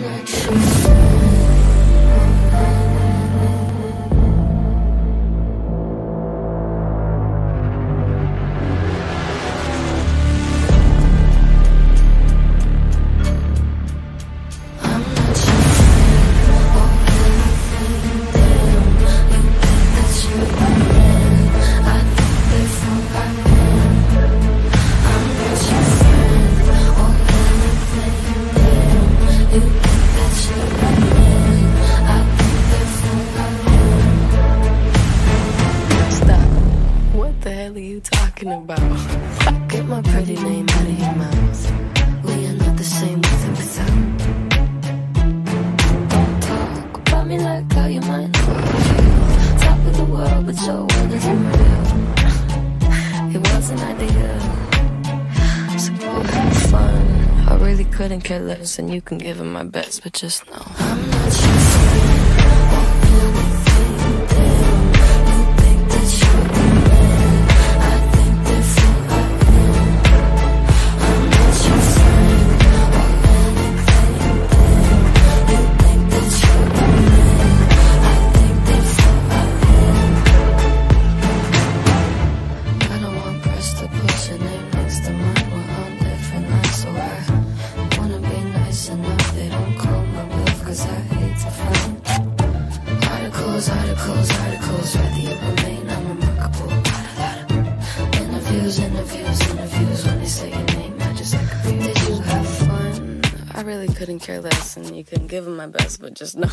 那是什？Hell are you talking about? Get my pretty name out of your mouth. We are not the same with and without. Don't talk about me like how you might know. Top of the world, but your word isn't real. It wasn't ideal. So go have fun. I really couldn't care less, and you can give it my best, but just know I'm not your articles, articles, articles. Write the upper main, I'm remarkable. Interviews, interviews, interviews. When they say your name, I just agree. Did you have fun? I really couldn't care less, and you couldn't give them my best, but just know